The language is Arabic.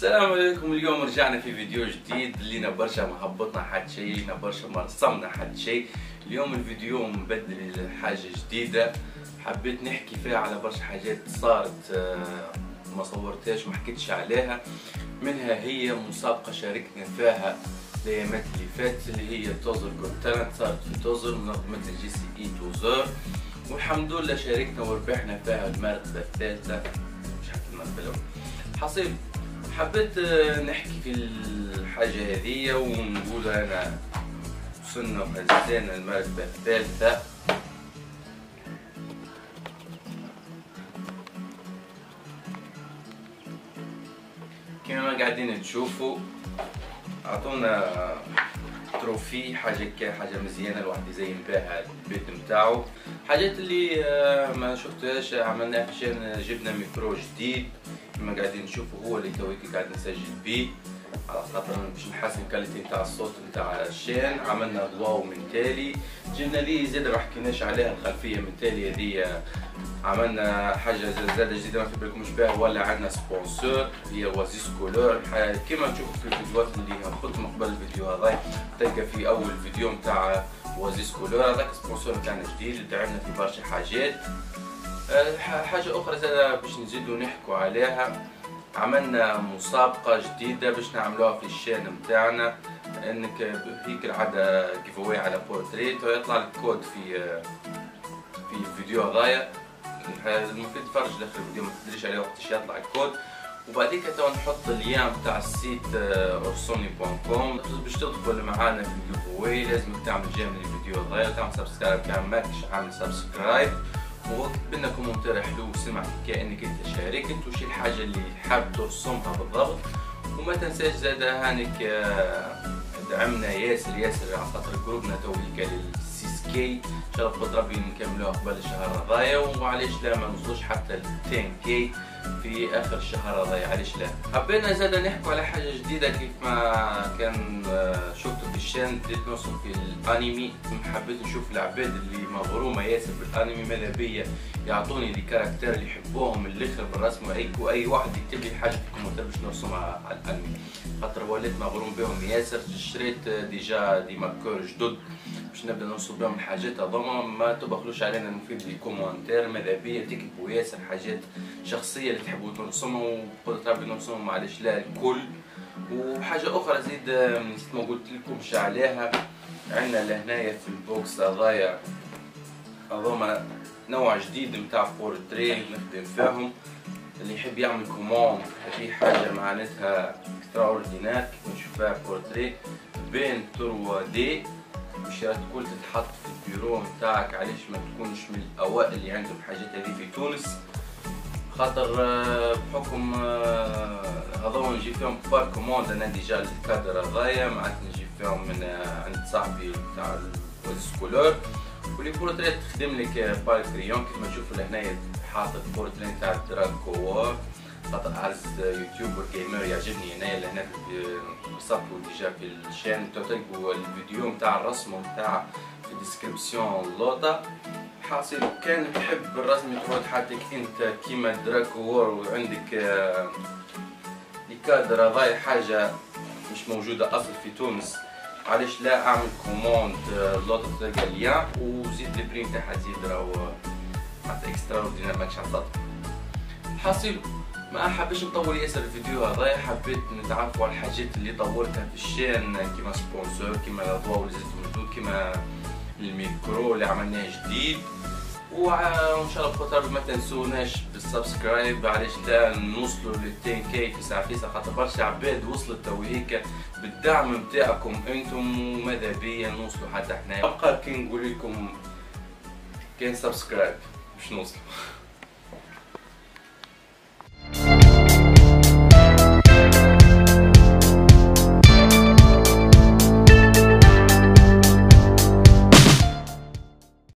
السلام عليكم. اليوم رجعنا في فيديو جديد. لينا برشا ما هبطنا حد شيء لينا برشا ما رسمنا حد شيء. اليوم الفيديو مبدل حاجة جديدة. حبيت نحكي فيها على برشا حاجات صارت آه، ما صورتهاش ما حكيتش عليها. منها هي مسابقة شاركنا فيها الأيامات اللي فاتت اللي هي توزر got talent صارت في توزر منظمة ال JCI توزر والحمد لله شاركنا وربحنا فيها المرتبة الثالثة. مش الأولى. حصيل حبيت نحكي في الحاجة هذه ونقول أنا وصلنا وهزينا المرتبة الثالثة. كما قاعدين تشوفوا أعطونا تروفي حاجة كا حاجة مزيانة الواحد يزين بها البيت نتاعو. حاجات اللي آه، ما شفتهاش عملناها عشان جبنا ميكرو جديد. كما قاعدين نشوفوا هو اللي تويك قاعد نسجل بيه. على خاطر باش نحسن qualité نتاع الصوت نتاع ال chaîne عملنا ضواو من تالي. جبنا ذي زاد ما حكيناش عليها الخلفية من تالي هذه. عملنا حاجة زادة جديدة ما في بالكمش بها ولا عندنا sponsor هي Oasis Color كما تشوفوا في الفيديوهات اللي هبطت من قبل الفيديو هذا تلقى في أول فيديو نتاع Oasis Color هذاك sponsor نتاعنا جديد دعمنا في برشا حاجات. أه، حاجة أخرى زاده باش نزيدو نحكوا عليها. عملنا مسابقة جديدة باش نعملوها في ال chaîne نتاعنا إنك هيك العادة give على بورتريت ويطلع لك كود في في الفيديو هذايا. المفروض تفرج داخل الفيديو ما تدريش عليه وقتاش يطلع الكود وبعديك تو نحط ال lien بتاع ال site اورسوني point com باش تدخل معانا في ال give لازم تعمل j'aime الفيديو هذايا وتعمل subscribe كان ماكش عامل subscribe وكتب لنا commentaire حلو وسمعت كأنك أنت شاركت وش الحاجة اللي حاب ترسمها بالضبط. وما تنساش زاد هانك آه، دعمنا ياسر. ياسر على خاطر قربنا تويكا لل six K إن شاء الله ربي نكملوها قبل الشهر هذايا وعليش لا ما نوصلوش حتى ل 10 K في آخر الشهر هذا علاش لا. حبينا زاد نحكوا على حاجة جديدة كيف ما كان آه، في ال chaîne بديت نوصل في الانمي حبيت نشوف العباد اللي مغرومة ياسر بالانمي ماذا بيا؟ يعطوني les caractères اللي يحبوهم الأخر بالرسم واي واي واحد يكتب لي حاجة في ال commentات باش نرسمها على الانمي. خاطر وليت مغروم بهم ياسر شريت déjà des marqueurs جدد باش نبدأ نوصل بهم الحاجات هذوما. ما تبخلوش علينا المفيد les commentaires ماذا بيا؟ تكتبوا ياسر حاجات شخصية اللي تحبوا ترسموا وقلت ربي نرسموا معلش لا الكل. وحاجة أخرى زيد نسيت ما قلت لكمش عليها. عندنا لهنايا في ال box هذايا هذوما نوع جديد نتاع بورتري نخدم فيهم. اللي يحب يعمل commande في حاجة معناتها extraordinaire كيف نشوفها بورتري بين 3 D مش تقول تتحط في البيرو نتاعك علاش ما تكونش من الأوائل اللي عندهم حاجات هذه في تونس. خاطر آه، بحكم آه، هذو نجي فيهم بار كوموند. أنا ديجا الكادر هذايا معناتها نجي فيهم من آه، عند صاحبي تاع السكولور واللي بورتريت تخدم لك بار كريون كيف ما تشوفوا لهنايا حاطط بورتريت تاع دراج كوار خاطر عرس يوتيوبر جيمر يعجبني. هنايا لهنا وصفته ديجا في الشان تلقوا الفيديو نتاع الرسم نتاع في الديسكريبسيون لوطا حاصل كان تحب الرسم. تقعد حالتك أنت كيما دراك وور وعندك الكادر هذاي حاجة مش موجودة أصلا في تونس. علاش لا أعمل commande لوطا تلقى ال lien وزيد ال prix متاعها تزيد راهو حتى extraordinaire ماكش حطط حاصل ما حبيش نطول ياسر الفيديو هذا. حبيت نتعرفوا على الحاجات اللي طورتها في ال chaîne كيما sponsor كيما الاضواء اللي زدت كيما الميكرو اللي عملناه جديد. وإن شاء الله بخاطر ما تنسوناش بال subscribe علاش لا نوصلوا لل 10 K في ساعة في ساعه خاطر برشا عباد وصلت تو بالدعم نتاعكم أنتم وماذا بيا نوصلوا حتى إحنا أبقى كي نقول لكم كان subscribe باش نوصلوا.